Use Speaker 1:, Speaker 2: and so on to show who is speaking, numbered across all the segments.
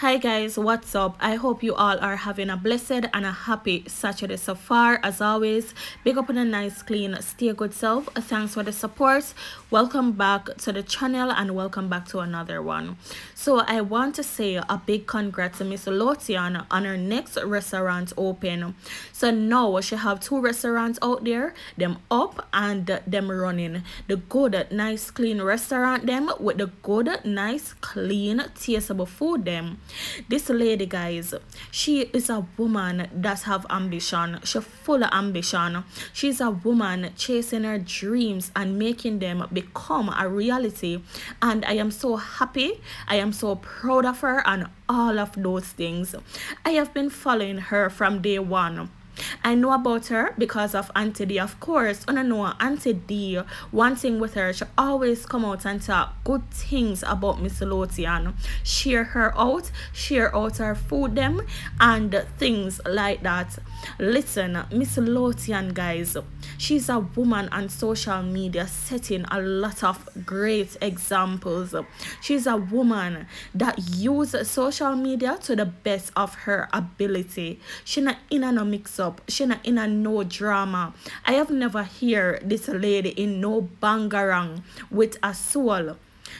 Speaker 1: Hi guys, what's up? I hope you all are having a blessed and a happy Saturday so far. As always, big up on a nice, clean, stay good self. Thanks for the support. Welcome back to the channel and welcome back to another one. So I want to say a big congrats to Miss Lothian on her next restaurant open. So now she have two restaurants out there, them up and them running. The good, nice, clean restaurant them with the good, nice, clean, tasteable food them this lady guys she is a woman that have ambition. She full of ambition. She's a woman chasing her dreams and making them become a reality. And i am so happy. I am so proud of her and all of those things. I have been following her from day one I know about her because of Auntie D, of course. And I know Auntie D, one thing with her, she always come out and talk good things about Miss Lothian. Share her out, share out her food them, and things like that. Listen, Miss Lothian, guys, she's a woman on social media setting a lot of great examples. She's a woman that uses social media to the best of her ability. She not in a no mix up. She not in a no drama. I have never heard this lady in no bangarang with a soul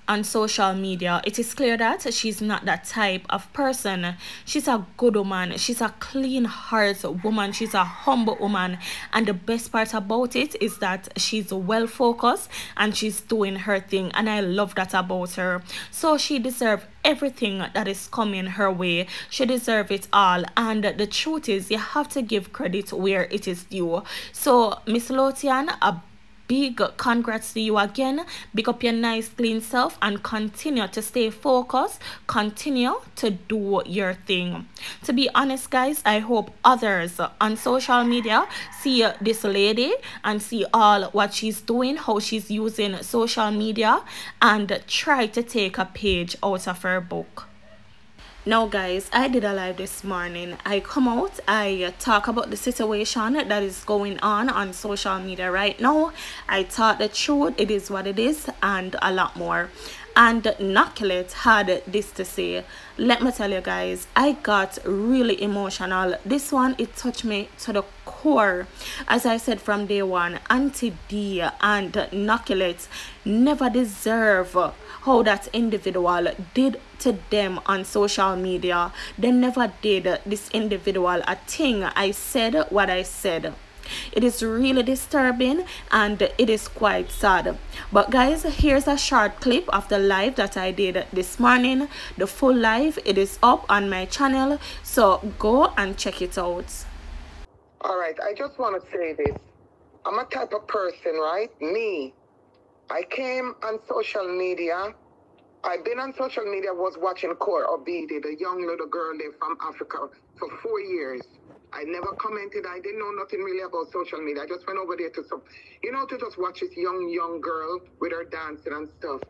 Speaker 1: on social media, it is clear that she's not that type of person. She's a good woman. She's a clean heart woman. She's a humble woman. And the best part about it is that she's well focused and she's doing her thing. And I love that about her. So she deserves everything that is coming her way. She deserves it all. And the truth is, you have to give credit where it is due. So, Miss Lothian, a big congrats to you again. Big up your nice clean self and continue to stay focused. Continue to do your thing. To be honest guys i hope others on social media see this lady and see all what she's doing how she's using social media and try to take a page out of her book now guys i did a live this morning. I come out i uh, talk about the situation that is going on on social media right now. I thought the truth it is what it is and a lot more. And Knockolet had this to say. Let me tell you guys i got really emotional. This one it touched me to the core. As i said from day one auntie d and Knockolet never deserve how that individual did to them on social media. They never did this individual a thing. I said what i said. It is really disturbing and it is quite sad. But guys here's a short clip of the live that i did this morning. The full live it is up on my channel. So go and check it out.
Speaker 2: All right i just want to say this. I'm a type of person right? Me. I came on social media I've been on social media, was watching Core Obidi, the young little girl there from Africa, for four years. I never commented. I didn't know nothing really about social media. I just went over there to some, you know, to just watch this young, young girl with her dancing and stuff.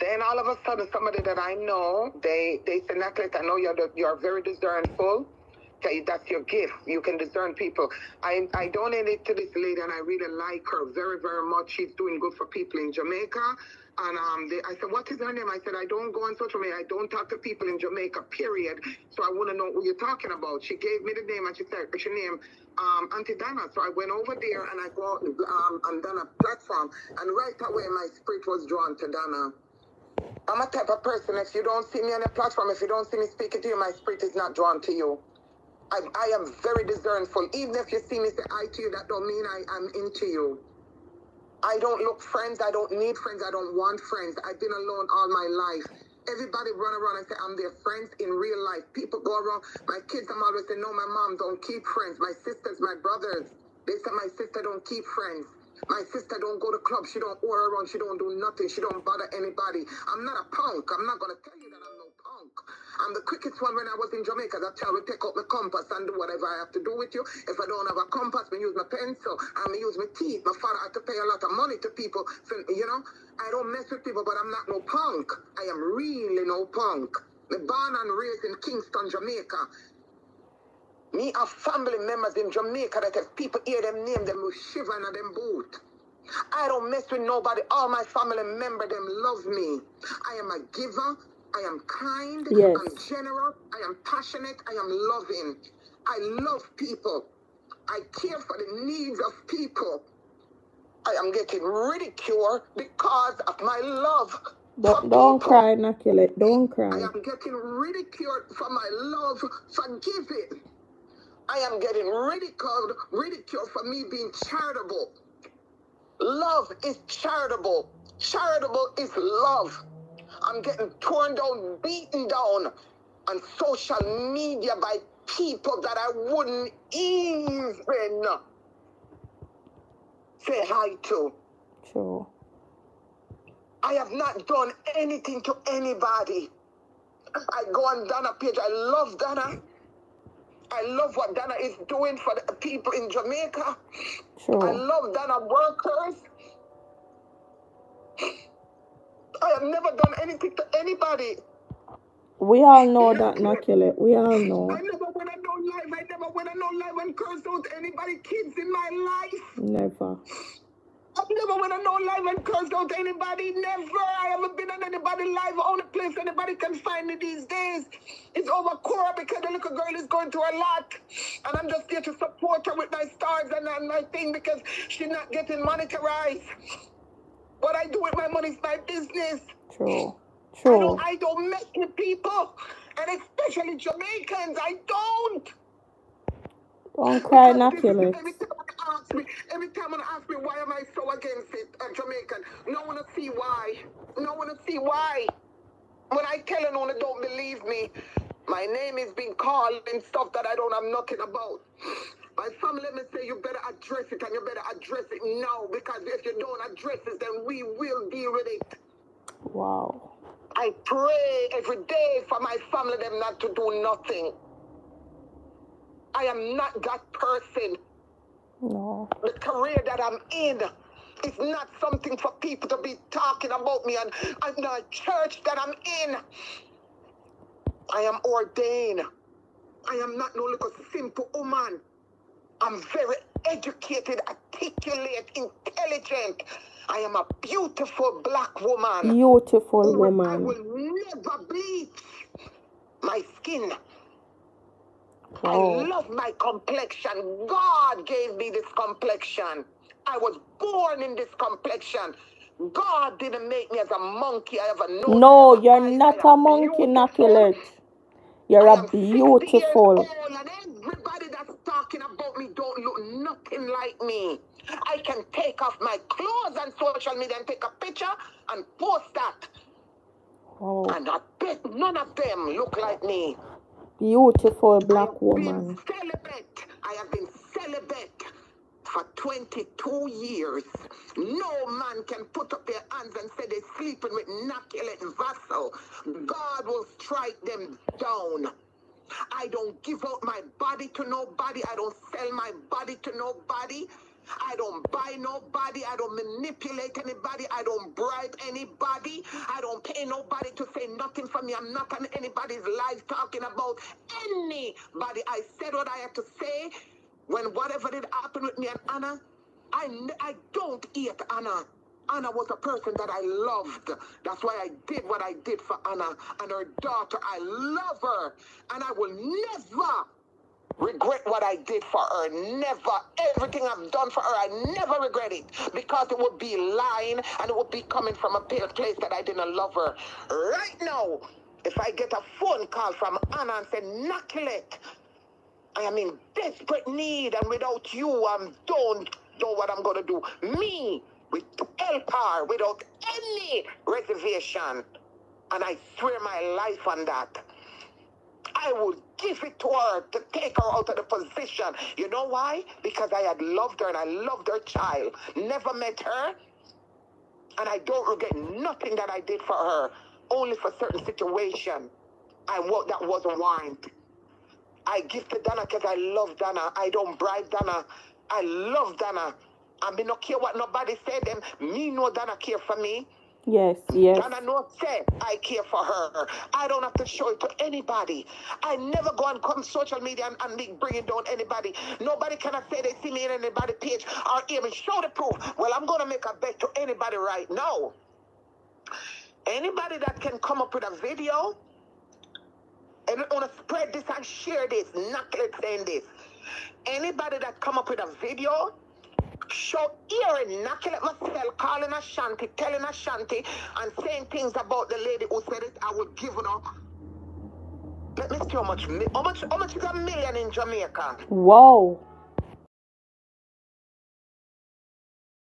Speaker 2: Then all of a sudden, somebody that I know, they they said, Knockolet, I know you're the, you're very discernful. Okay, that's your gift. You can discern people. I I donated to this lady, and I really like her very very much. She's doing good for people in Jamaica. And um, they, I said, what is her name? I said, I don't go on social media. I don't talk to people in Jamaica, period. So I want to know who you're talking about. She gave me the name and she said, what's your name? Um, Auntie Donna. So I went over there and I go um, on Donna platform. And right away, my spirit was drawn to Donna. I'm a type of person, if you don't see me on the platform, if you don't see me speaking to you, my spirit is not drawn to you. I, I am very discernful. Even if you see me say I to you, that don't mean I am into you. I don't look friends. I don't need friends. I don't want friends. I've been alone all my life. Everybody run around and say I'm their friends in real life. People go around. My kids, I'm always saying, no, my mom don't keep friends. My sisters, my brothers, they say my sister don't keep friends. My sister don't go to clubs. She don't order around. She don't do nothing. She don't bother anybody. I'm not a punk. I'm not gonna tell you that I'm I'm the quickest one when I was in Jamaica. That child will take out my compass and do whatever I have to do with you. If I don't have a compass, I use my pencil. I use my teeth. My father had to pay a lot of money to people. For, you know, I don't mess with people, but I'm not no punk. I am really no punk. Me born and raised in Kingston, Jamaica. Me have family members in Jamaica that if people hear them name, them will shiver in them boot. I don't mess with nobody. All my family member them love me. I am a giver. I am kind.
Speaker 1: Yes.
Speaker 2: I'm generous. I am passionate. I am loving. I love people. I care for the needs of people. I am getting ridiculed because of my love.
Speaker 1: Don't, don't cry, Immaculate. Don't cry.
Speaker 2: I am getting ridiculed for my love Forgive it. I am getting ridiculed, ridiculed for me being charitable. Love is charitable. Charitable is love. I'm getting torn down, beaten down on social media by people that I wouldn't even say hi to.
Speaker 1: True.
Speaker 2: I have not done anything to anybody. I go on Donna page. I love Donna. I love what Donna is doing for the people in Jamaica.
Speaker 1: True.
Speaker 2: I love Donna workers. I have never done anything to anybody.
Speaker 1: We all know that, Immaculate. We all know.
Speaker 2: I never went on no live. I never went on no live and cursed out anybody, kids in my life.
Speaker 1: Never.
Speaker 2: I've never went on no live and cursed out anybody. Never. I haven't been on anybody live. Only place anybody can find me these days is over Cora because the little girl is going through a lot. And I'm just here to support her with my stars and, and my thing because she's not getting monetized. What I do with my money is my business.
Speaker 1: True.
Speaker 2: I
Speaker 1: True.
Speaker 2: don't, I don't mess with people. And especially Jamaicans. I don't.
Speaker 1: Don't cry,
Speaker 2: this is every time they ask me, every time ask me why am I so against it, a Jamaican. No one to see why. No one to see why. When I tell no, they don't believe me. My name is being called in stuff that I don't have nothing about. My family let me say you better address it and you better address it now because if you don't address it, then we will deal with it.
Speaker 1: Wow.
Speaker 2: I pray every day for my family them not to do nothing. I am not that person.
Speaker 1: No.
Speaker 2: The career that I'm in is not something for people to be talking about me and, and the church that I'm in. I am ordained. I am not no little simple woman. I'm very educated, articulate, intelligent. I am a beautiful black woman.
Speaker 1: Beautiful
Speaker 2: woman. I will never bleach my skin. I love my complexion. God gave me this complexion. I was born in this complexion. God didn't make me as a monkey. I have a nose.
Speaker 1: No, you're
Speaker 2: I
Speaker 1: not a monkey,
Speaker 2: beautiful.
Speaker 1: You're
Speaker 2: I
Speaker 1: a
Speaker 2: am 60 years
Speaker 1: beautiful.
Speaker 2: old, and everybody that's talking about me don't look nothing like me. I can take off my clothes on social media and take a picture and post that.
Speaker 1: Wow.
Speaker 2: And I bet none of them look like me.
Speaker 1: Beautiful black
Speaker 2: I've
Speaker 1: woman.
Speaker 2: been celibate. I have been celibate for 22 years. No man can put up their hands and say they're sleeping with immaculate vessel. God will strike them down. I don't give out my body to nobody. I don't sell my body to nobody. I don't buy nobody. I don't manipulate anybody. I don't bribe anybody. I don't pay nobody to say nothing for me. I'm not on anybody's live talking about anybody. I said what I had to say when whatever did happen with me and Anna. I, I don't hate Anna. Anna was a person that I loved. That's why I did what I did for Anna and her daughter. I love her. And I will never regret what I did for her. Never. Everything I've done for her, I never regret it because it would be lying and it would be coming from a place that I didn't love her. Right now, if I get a phone call from Anna and say, Immaculate, I am in desperate need and without you, I am don't know what I'm going to do. Me, with help without any reservation. And I swear my life on that. I would give it to her to take her out of the position. You know why? Because I had loved her and I loved her child. Never met her. And I don't regret nothing that I did for her. Only for certain situation. I what that wasn't warranted. I give to Donna because I love Donna. I don't bribe Donna. I love Donna. I me no care what nobody say them. Me know Donna care for me.
Speaker 1: Yes, yes.
Speaker 2: Donna no say I care for her. I don't have to show it to anybody. I never go and come social media and, and be bringing down anybody. Nobody cannot say they see me in anybody page or even show the proof. Well, I'm gonna make a bet to anybody right now. Anybody that can come up with a video and want to spread this and share this, knuckle saying this. Anybody that come up with a video, show hearing, knocking at myself, calling Ashanti, telling Ashanti, and saying things about the lady who said it, I will give her. Up. Let me see how much, how much, how much is a million in Jamaica?
Speaker 3: Whoa.